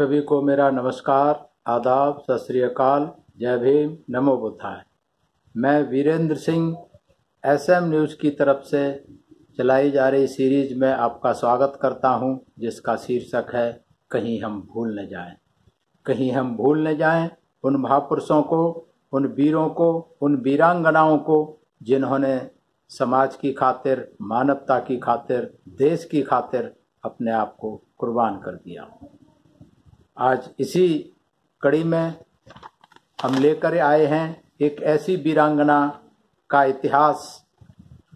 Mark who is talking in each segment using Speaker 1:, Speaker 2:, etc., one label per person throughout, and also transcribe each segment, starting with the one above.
Speaker 1: सभी को मेरा नमस्कार, आदाब, सत श्रीकाल जय भीम, नमो बुद्धाय। मैं वीरेंद्र सिंह, एसएम न्यूज़ की तरफ़ से चलाई जा रही सीरीज़ में आपका स्वागत करता हूँ, जिसका शीर्षक है, कहीं हम भूल न जाएँ। कहीं हम भूल न जाएँ उन महापुरुषों को, उन वीरों को, उन वीरांगनाओं को, जिन्होंने समाज की खातिर, मानवता की खातिर, देश की खातिर अपने आप को कुर्बान कर दिया आज इसी कड़ी में हम लेकर आए हैं एक ऐसी वीरांगना का इतिहास,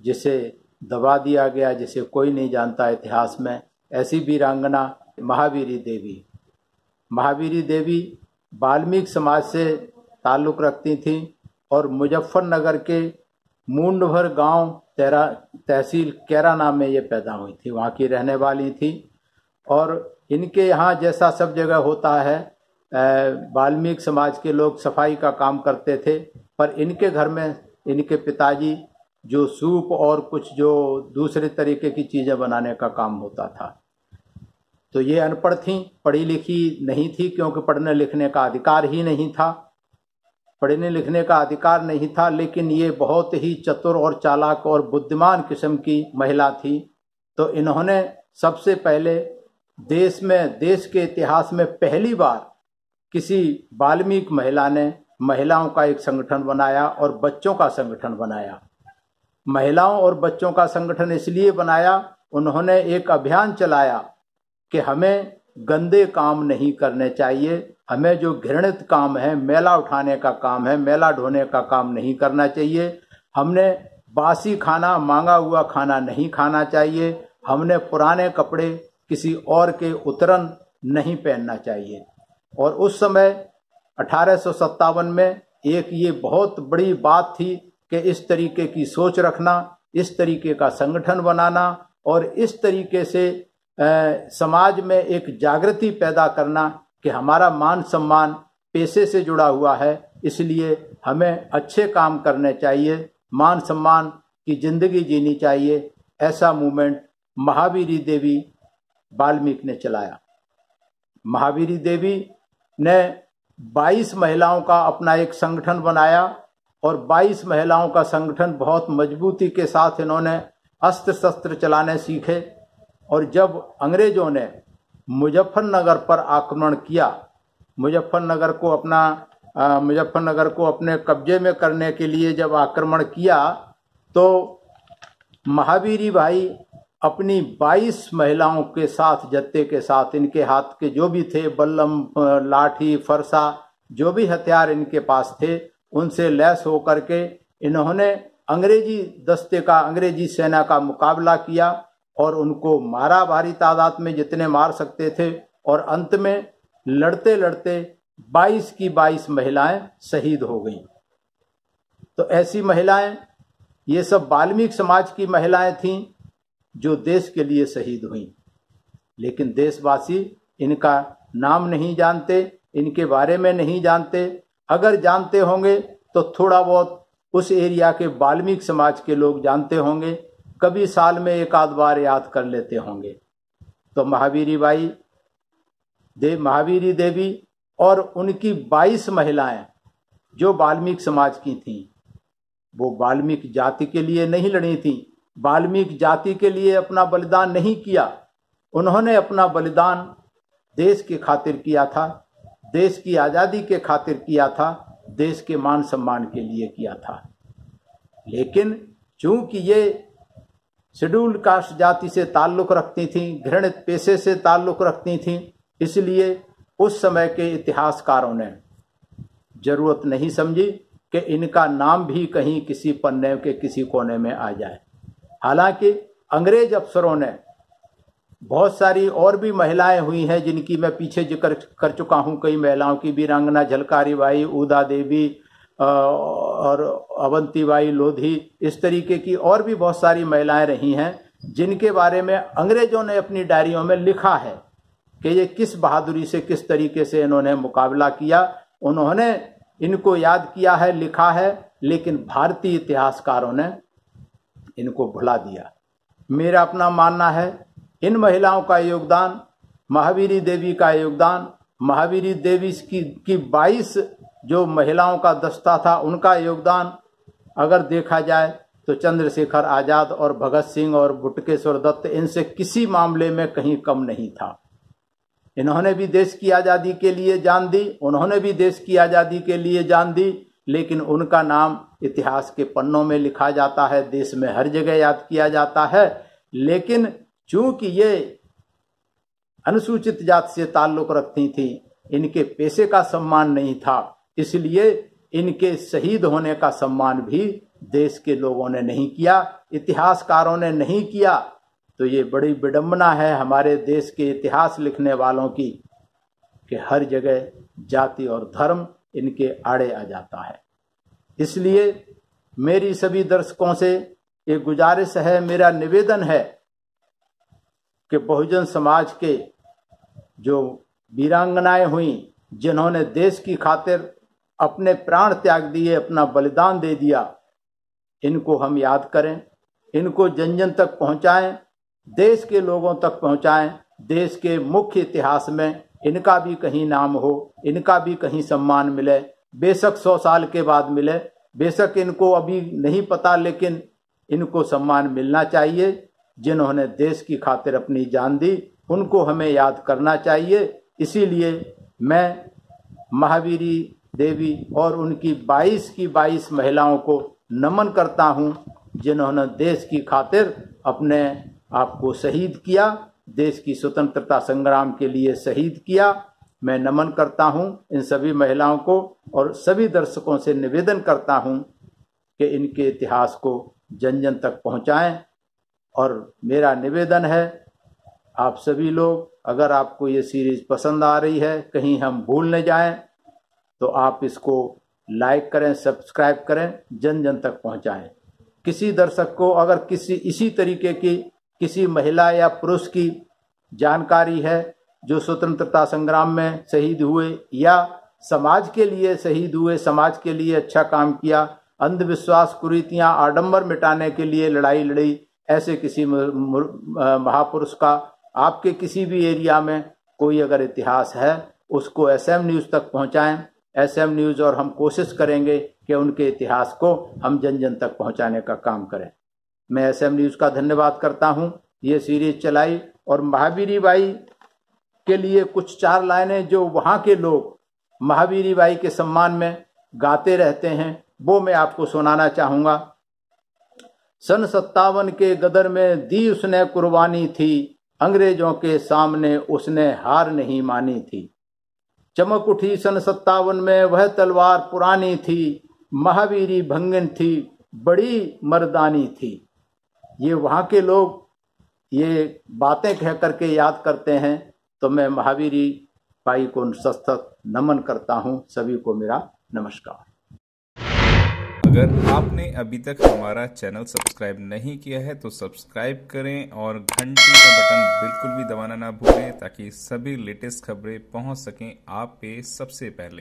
Speaker 1: जिसे दबा दिया गया, जिसे कोई नहीं जानता इतिहास में। ऐसी वीरांगना महावीरी देवी। महावीरी देवी वाल्मीकि समाज से ताल्लुक़ रखती थी और मुजफ्फरनगर के मूंडभर गाँव, तेरा तहसील कैराना में ये पैदा हुई थी। वहाँ की रहने वाली थी। और इनके यहाँ जैसा सब जगह होता है वाल्मीकि समाज के लोग सफ़ाई का काम करते थे, पर इनके घर में इनके पिताजी जो सूप और कुछ जो दूसरे तरीके की चीज़ें बनाने का काम होता था। तो ये अनपढ़ थी, पढ़ी लिखी नहीं थी, क्योंकि पढ़ने लिखने का अधिकार ही नहीं था। पढ़ने लिखने का अधिकार नहीं था, लेकिन ये बहुत ही चतुर और चालाक और बुद्धिमान किस्म की महिला थी। तो इन्होंने सबसे पहले देश में, देश के इतिहास में पहली बार किसी वाल्मीकि महिला ने महिलाओं का एक संगठन बनाया और बच्चों का संगठन बनाया। महिलाओं और बच्चों का संगठन इसलिए बनाया, उन्होंने एक अभियान चलाया कि हमें गंदे काम नहीं करने चाहिए, हमें जो घृणित काम है, मेला उठाने का काम है, मेला ढोने का काम नहीं करना चाहिए। हमने बासी खाना, मांगा हुआ खाना नहीं खाना चाहिए। हमने पुराने कपड़े किसी और के उतरन नहीं पहनना चाहिए। और उस समय अठारह सौ सत्तावन में एक ये बहुत बड़ी बात थी कि इस तरीके की सोच रखना, इस तरीके का संगठन बनाना और इस तरीके से समाज में एक जागृति पैदा करना कि हमारा मान सम्मान पेशे से जुड़ा हुआ है, इसलिए हमें अच्छे काम करने चाहिए, मान सम्मान की ज़िंदगी जीनी चाहिए। ऐसा मूवमेंट महावीरी देवी वाल्मीकि ने चलाया। महावीरी देवी ने 22 महिलाओं का अपना एक संगठन बनाया और 22 महिलाओं का संगठन बहुत मजबूती के साथ इन्होंने अस्त्र शस्त्र चलाने सीखे और जब अंग्रेज़ों ने मुजफ्फरनगर पर आक्रमण किया, मुजफ्फरनगर को अपना मुजफ्फरनगर को अपने कब्जे में करने के लिए जब आक्रमण किया तो महावीरी भाई अपनी 22 महिलाओं के साथ, जत्ते के साथ, इनके हाथ के जो भी थे, बल्लम, लाठी, फरसा, जो भी हथियार इनके पास थे, उनसे लैस होकर के इन्होंने अंग्रेज़ी दस्ते का, अंग्रेज़ी सेना का मुकाबला किया और उनको मारा भारी तादाद में, जितने मार सकते थे। और अंत में लड़ते लड़ते 22 की 22 महिलाएँ शहीद हो गईं। तो ऐसी महिलाएँ, ये सब वाल्मीकि समाज की महिलाएँ थीं जो देश के लिए शहीद हुई। लेकिन देशवासी इनका नाम नहीं जानते, इनके बारे में नहीं जानते। अगर जानते होंगे तो थोड़ा बहुत उस एरिया के वाल्मीकि समाज के लोग जानते होंगे। कभी साल में एक आध बार याद कर लेते होंगे। तो महावीरी बाई, देव महावीरी देवी और उनकी 22 महिलाएँ जो वाल्मीकि समाज की थीं, वो वाल्मीकि जाति के लिए नहीं लड़ी थी। वाल्मीकि जाति के लिए अपना बलिदान नहीं किया, उन्होंने अपना बलिदान देश के खातिर किया था, देश की आज़ादी के खातिर किया था, देश के मान सम्मान के लिए किया था। लेकिन चूँकि ये शेड्यूल्ड कास्ट जाति से ताल्लुक रखती थी, घृणित पेशे से ताल्लुक रखती थी, इसलिए उस समय के इतिहासकारों ने ज़रूरत नहीं समझी कि इनका नाम भी कहीं किसी पन्ने के किसी कोने में आ जाए। हालाँकि अंग्रेज़ अफसरों ने बहुत सारी और भी महिलाएँ हुई हैं जिनकी मैं पीछे ज़िक्र कर चुका हूँ। कई महिलाओं की वीरांगना झलकारी बाई उदा देवी और अवंती बाई, लोधी, इस तरीके की और भी बहुत सारी महिलाएँ रही हैं, जिनके बारे में अंग्रेज़ों ने अपनी डायरियों में लिखा है कि ये किस बहादुरी से, किस तरीके से इन्होंने मुकाबला किया। उन्होंने इनको याद किया है, लिखा है, लेकिन भारतीय इतिहासकारों ने इनको भुला दिया। मेरा अपना मानना है, इन महिलाओं का योगदान, महावीरी देवी का योगदान, महावीरी देवी की की 22 जो महिलाओं का दस्ता था, उनका योगदान अगर देखा जाए तो चंद्रशेखर आज़ाद और भगत सिंह और बुटकेश्वर दत्त, इनसे किसी मामले में कहीं कम नहीं था। इन्होंने भी देश की आज़ादी के लिए जान दी, उन्होंने भी देश की आज़ादी के लिए जान दी लेकिन उनका नाम इतिहास के पन्नों में लिखा जाता है, देश में हर जगह याद किया जाता है। लेकिन चूँकि ये अनुसूचित जात से ताल्लुक रखती थी, इनके पैसे का सम्मान नहीं था, इसलिए इनके शहीद होने का सम्मान भी देश के लोगों ने नहीं किया, इतिहासकारों ने नहीं किया। तो ये बड़ी विडंबना है हमारे देश के इतिहास लिखने वालों की, कि हर जगह जाति और धर्म इनके आड़े आ जाता है। इसलिए मेरी सभी दर्शकों से ये गुजारिश है, मेरा निवेदन है कि बहुजन समाज के जो वीरांगनाएँ हुई, जिन्होंने देश की खातिर अपने प्राण त्याग दिए, अपना बलिदान दे दिया, इनको हम याद करें, इनको जन जन तक पहुंचाएँ, देश के लोगों तक पहुंचाएँ, देश के मुख्य इतिहास में इनका भी कहीं नाम हो, इनका भी कहीं सम्मान मिले। बेशक सौ साल के बाद मिले, बेशक इनको अभी नहीं पता, लेकिन इनको सम्मान मिलना चाहिए। जिन्होंने देश की खातिर अपनी जान दी, उनको हमें याद करना चाहिए। इसीलिए मैं महावीरी देवी और उनकी 22 की 22 महिलाओं को नमन करता हूँ, जिन्होंने देश की खातिर अपने आप को शहीद किया। देश की स्वतंत्रता संग्राम के लिए शहीद किया। मैं नमन करता हूँ इन सभी महिलाओं को और सभी दर्शकों से निवेदन करता हूँ कि इनके इतिहास को जन जन तक पहुंचाएँ। और मेरा निवेदन है, आप सभी लोग, अगर आपको ये सीरीज़ पसंद आ रही है, कहीं हम भूल न जाएँ तो आप इसको लाइक करें, सब्सक्राइब करें जन जन तक पहुंचाएँ। किसी दर्शक को अगर किसी इसी तरीके की किसी महिला या पुरुष की जानकारी है जो स्वतंत्रता संग्राम में शहीद हुए या समाज के लिए शहीद हुए, समाज के लिए अच्छा काम किया, अंधविश्वास कुरीतियाँ आडंबर मिटाने के लिए लड़ाई लड़ी, ऐसे किसी महापुरुष का आपके किसी भी एरिया में कोई अगर इतिहास है, उसको एस एम न्यूज़ तक पहुंचाएँ। एस एम न्यूज़ और हम कोशिश करेंगे कि उनके इतिहास को हम जन जन तक पहुँचाने का काम करें। मैं एस एम न्यूज़ का धन्यवाद करता हूँ। ये सीरीज़ चलाई और महावीरी बाई के लिए कुछ चार लाइनें जो वहाँ के लोग महावीरी बाई के सम्मान में गाते रहते हैं, वो मैं आपको सुनाना चाहूँगा। सन सत्तावन के गदर में दी उसने कुर्बानी थी, अंग्रेज़ों के सामने उसने हार नहीं मानी थी। चमक उठी सन सत्तावन में, वह तलवार पुरानी थी, महावीरी भंगन थी, बड़ी मर्दानी थी। ये वहाँ के लोग ये बातें कह करके याद करते हैं तो मैं महावीरी भाई को सस्तक नमन करता हूँ। सभी को मेरा नमस्कार।
Speaker 2: अगर आपने अभी तक हमारा चैनल सब्सक्राइब नहीं किया है तो सब्सक्राइब करें और घंटी का बटन बिल्कुल भी दबाना ना भूलें, ताकि सभी लेटेस्ट खबरें पहुँच सकें आप पे सबसे पहले।